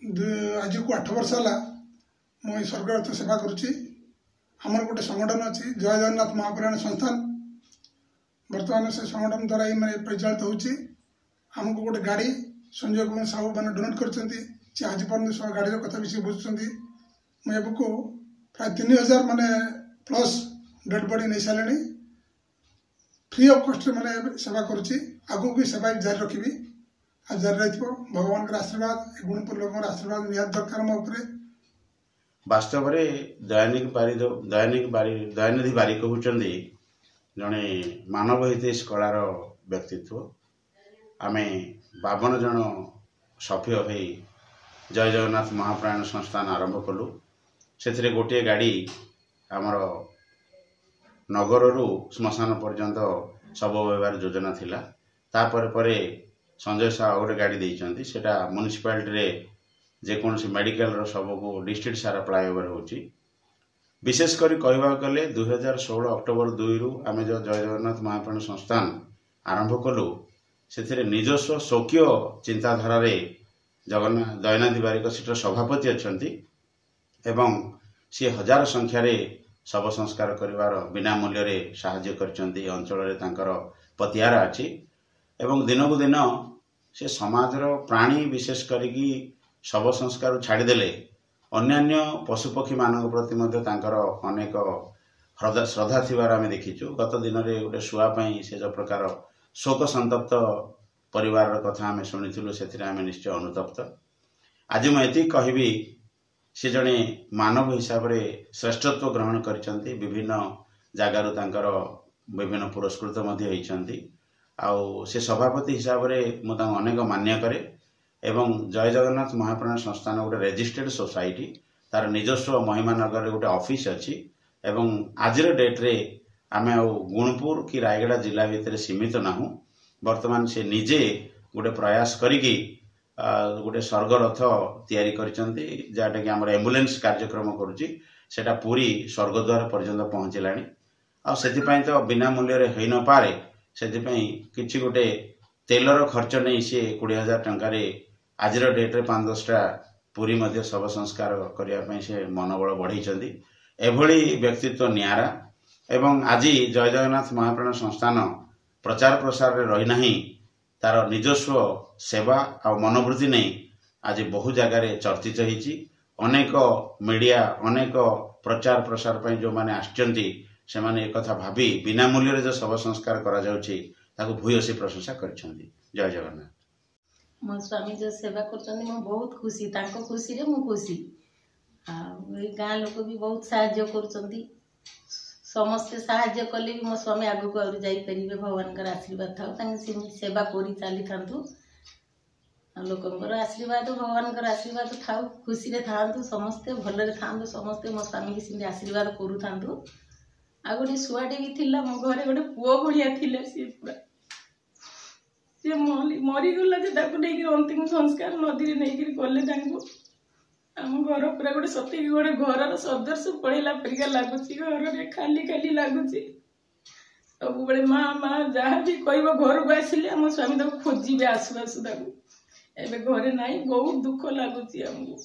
ଆଜିକୁ ଆଠ ବର୍ଷ ହେଲା ମୁଁ ଏଇ ସ୍ୱର୍ଗରଥ ସେବା କରୁଛି। ଆମର ଗୋଟେ ସଂଗଠନ ଅଛି ଜୟ ଜଗନ୍ନାଥ ମହାପୁରାଣ ସଂସ୍ଥାନ। ବର୍ତ୍ତମାନ ସେ ସଂଗଠନ ଦ୍ୱାରା ହିଁ ମାନେ ପରିଚାଳିତ ହେଉଛି। ଆମକୁ ଗୋଟେ ଗାଡ଼ି ସଞ୍ଜୟ କୁମାର ସାହୁ ମାନେ ଡୋନେଟ୍ କରିଛନ୍ତି। ସେ ଆଜି ପର୍ଯ୍ୟନ୍ତ ଗାଡ଼ିର କଥା ବି ସେ ବୁଝୁଛନ୍ତି। ମୁଁ ଏବେକୁ ପ୍ରାୟ ତିନି ହଜାର ମାନେ ପ୍ଲସ୍ ଡେଡ୍ ବଡି ନେଇସାରିଲେଣି। ଫ୍ରି ଅଫ୍ କଷ୍ଟରେ ମାନେ ସେବା କରୁଛି। ଆଗକୁ ବି ସେବା ଜାରି ରଖିବି। ଆଉ ଜାରି ରହିଥିବ ଭଗବାନଙ୍କର ଆଶୀର୍ବାଦ ଗୁଣପୁର ଲୋକଙ୍କର ଆଶୀର୍ବାଦ ନିହାତି ଦରକାର ମୋ ଉପରେ ବାସ୍ତବରେ ଦୟାନିଧି ବାରିଦ ଦୟାନିଧି ବାରି ଦୟାନିଧି ବାରିକ ହେଉଛନ୍ତି ଜଣେ ମାନବ ହିତୈଷୀ କଳାର ବ୍ୟକ୍ତିତ୍ୱ ଆମେ ବାବନ ଜଣ ସଭ୍ୟ ହୋଇ ଜୟ ଜଗନ୍ନାଥ ମହାପ୍ରାଣ ସଂସ୍ଥାନ ଆରମ୍ଭ କଲୁ ସେଥିରେ ଗୋଟିଏ ଗାଡ଼ି ଆମର ନଗରରୁ ଶ୍ମଶାନ ପର୍ଯ୍ୟନ୍ତ ଶବ ବ୍ୟବହାର ଯୋଜନା ଥିଲା। ତାପରେ ପରେ ସଞ୍ଜୟ ସାହୁ ଗୋଟେ ଗାଡ଼ି ଦେଇଛନ୍ତି। ସେଇଟା ମ୍ୟୁନିସିପାଲିଟିରେ ଯେକୌଣସି ମେଡ଼ିକାଲର ଶବକୁ ଡିଷ୍ଟ୍ରିକ୍ଟ ସାରା ଫ୍ଲାଏଓଭର ହେଉଛି। ବିଶେଷ କରି କହିବାକୁ ଗଲେ ଦୁଇହଜାର ଷୋହଳ ଅକ୍ଟୋବର ଦୁଇରୁ ଆମେ ଯେଉଁ ଜୟ ଜଗନ୍ନାଥ ମହାପ୍ରାଣ ସଂସ୍ଥାନ ଆରମ୍ଭ କଲୁ ସେଥିରେ ନିଜସ୍ୱ ସ୍ୱକୀୟ ଚିନ୍ତାଧାରାରେ ଜଗନ୍ନାଥ ଦୟନାଥି ବାରିକ ସେଠାର ସଭାପତି ଅଛନ୍ତି ଏବଂ ସିଏ ହଜାର ସଂଖ୍ୟାରେ ଶବ ସଂସ୍କାର କରିବାର ବିନା ମୂଲ୍ୟରେ ସାହାଯ୍ୟ କରିଛନ୍ତି। ଏ ଅଞ୍ଚଳରେ ତାଙ୍କର ପତିଆରା ଅଛି ଏବଂ ଦିନକୁ ଦିନ ସେ ସମାଜର ପ୍ରାଣୀ ବିଶେଷ କରିକି ଶବ ସଂସ୍କାର ଛାଡ଼ିଦେଲେ। ଅନ୍ୟାନ୍ୟ ପଶୁପକ୍ଷୀମାନଙ୍କ ପ୍ରତି ମଧ୍ୟ ତାଙ୍କର ଅନେକ ଶ୍ରଦ୍ଧା ଥିବାର ଆମେ ଦେଖିଛୁ। ଗତ ଦିନରେ ଗୋଟେ ଶୁଆ ପାଇଁ ସେ ଯେଉଁ ପ୍ରକାର ଶୋକ ସନ୍ତପ୍ତ ପରିବାରର କଥା ଆମେ ଶୁଣିଥିଲୁ ସେଥିରେ ଆମେ ନିଶ୍ଚୟ ଅନୁତପ୍ତ। ଆଜି ମୁଁ ଏତିକି କହିବି ସେ ଜଣେ ମାନବ ହିସାବରେ ଶ୍ରେଷ୍ଠତ୍ୱ ଗ୍ରହଣ କରିଛନ୍ତି। ବିଭିନ୍ନ ଜାଗାରୁ ତାଙ୍କର ବିଭିନ୍ନ ପୁରସ୍କୃତ ମଧ୍ୟ ହେଇଛନ୍ତି। ଆଉ ସେ ସଭାପତି ହିସାବରେ ମୁଁ ତାଙ୍କୁ ଅନେକ ମାନ୍ୟ କରେ ଏବଂ ଜୟ ଜଗନ୍ନାଥ ମହାପ୍ରାଣ ସଂସ୍ଥାନ ଗୋଟେ ରେଜିଷ୍ଟର୍ଡ ସୋସାଇଟି ତାର ନିଜସ୍ୱ ମହିମାନଗରରେ ଗୋଟେ ଅଫିସ୍ ଅଛି ଏବଂ ଆଜିର ଡେଟ୍ରେ ଆମେ ଆଉ ଗୁଣପୁର କି ରାୟଗଡ଼ା ଜିଲ୍ଲା ଭିତରେ ସୀମିତ ନାହୁଁ। ବର୍ତ୍ତମାନ ସେ ନିଜେ ଗୋଟେ ପ୍ରୟାସ କରିକି ଗୋଟେ ସ୍ୱର୍ଗରଥ ତିଆରି କରିଛନ୍ତି ଯାହାଟାକି ଆମର ଆମ୍ବୁଲାନ୍ସ କାର୍ଯ୍ୟକ୍ରମ କରୁଛି। ସେଇଟା ପୁରୀ ସ୍ୱର୍ଗଦ୍ୱାର ପର୍ଯ୍ୟନ୍ତ ପହଞ୍ଚିଲାଣି। ଆଉ ସେଥିପାଇଁ ତ ବିନା ମୂଲ୍ୟରେ ହୋଇନପାରେ ସେଥିପାଇଁ କିଛି ଗୋଟେ ତେଲର ଖର୍ଚ୍ଚ ନେଇ ସିଏ କୋଡ଼ିଏ ହଜାର ଟଙ୍କାରେ ଆଜିର ଡେଟ୍ରେ ପାଞ୍ଚ ଦଶଟା ପୁରୀ ମଧ୍ୟ ଶବ ସଂସ୍କାର କରିବା ପାଇଁ ସେ ମନୋବଳ ବଢ଼େଇଛନ୍ତି। ଏଭଳି ବ୍ୟକ୍ତିତ୍ୱ ନିଆରା ଏବଂ ଆଜି ଜୟ ଜଗନ୍ନାଥ ମହାପ୍ରାଣ ସଂସ୍ଥାନ ପ୍ରଚାର ପ୍ରସାରରେ ରହିନାହିଁ ତାର ନିଜସ୍ୱ ସେବା ଆଉ ମନୋବୃତ୍ତି ନେଇ ଆଜି ବହୁ ଜାଗାରେ ଚର୍ଚ୍ଚିତ ହେଇଛି। ଅନେକ ମିଡ଼ିଆ ଅନେକ ପ୍ରଚାର ପ୍ରସାର ପାଇଁ ଯେଉଁମାନେ ଆସିଛନ୍ତି ସେମାନେ ଏକଥା ଭାବି ବିନା ମୂଲ୍ୟରେ ଯେଉଁ ଶବ ସଂସ୍କାର କରାଯାଉଛି ତାକୁ ଭୂୟସୀ ପ୍ରଶଂସା କରିଛନ୍ତି। ଜୟ ଜଗନ୍ନାଥ। ମୋ ସ୍ୱାମୀ ଯେଉଁ ସେବା କରୁଛନ୍ତି ମୁଁ ବହୁତ ଖୁସି। ତାଙ୍କ ଖୁସିରେ ମୁଁ ଖୁସି। ଆଉ ଏଇ ଗାଁ ଲୋକ ବି ବହୁତ ସାହାଯ୍ୟ କରୁଛନ୍ତି। ସମସ୍ତେ ସାହାଯ୍ୟ କଲେ ବି ମୋ ସ୍ୱାମୀ ଆଗକୁ ଆହୁରି ଯାଇପାରିବେ ଭଗବାନଙ୍କର ଆଶୀର୍ବାଦ ଥାଉ। ତାଙ୍କେ ସେମିତି ସେବା କରି ଚାଲିଥାନ୍ତୁ। ଆଉ ଲୋକଙ୍କର ଆଶୀର୍ବାଦ ଭଗବାନଙ୍କର ଆଶୀର୍ବାଦ ଥାଉ। ଖୁସିରେ ଥାଆନ୍ତୁ ସମସ୍ତେ ଭଲରେ ଥାଆନ୍ତୁ ସମସ୍ତେ ମୋ ସ୍ୱାମୀକି ସେମିତି ଆଶୀର୍ବାଦ କରୁଥାନ୍ତୁ। ଆଉ ଗୋଟେ ଶୁଆଟେ ବି ଥିଲା ମୋ ଘରେ ଗୋଟେ ପୁଅ ଭଳିଆ ଥିଲା ସିଏ ପୁରା। ସିଏ ମରିଗଲା ଯେ ତାକୁ ନେଇକିରି ଅନ୍ତିମ ସଂସ୍କାର ନଦୀରେ ନେଇକିରି ଗଲେ ତାଙ୍କୁ। ଆମ ଘର ପୁରା ଗୋଟେ ସତେକି ଗୋଟେ ଘରର ସଦସ୍ୟ ପଳେଇଲା ପରିକା ଲାଗୁଛି ଘରରେ ଖାଲି ଖାଲି ଲାଗୁଛି ସବୁବେଳେ ମା ମା ଯାହା ବି କହିବ ଘରକୁ ଆସିଲେ ଆମ ସ୍ୱାମୀ ତାକୁ ଖୋଜିବେ ଆସୁ ଆସୁ ତାକୁ। ଏବେ ଘରେ ନାହିଁ ବହୁତ ଦୁଃଖ ଲାଗୁଛି ଆମକୁ।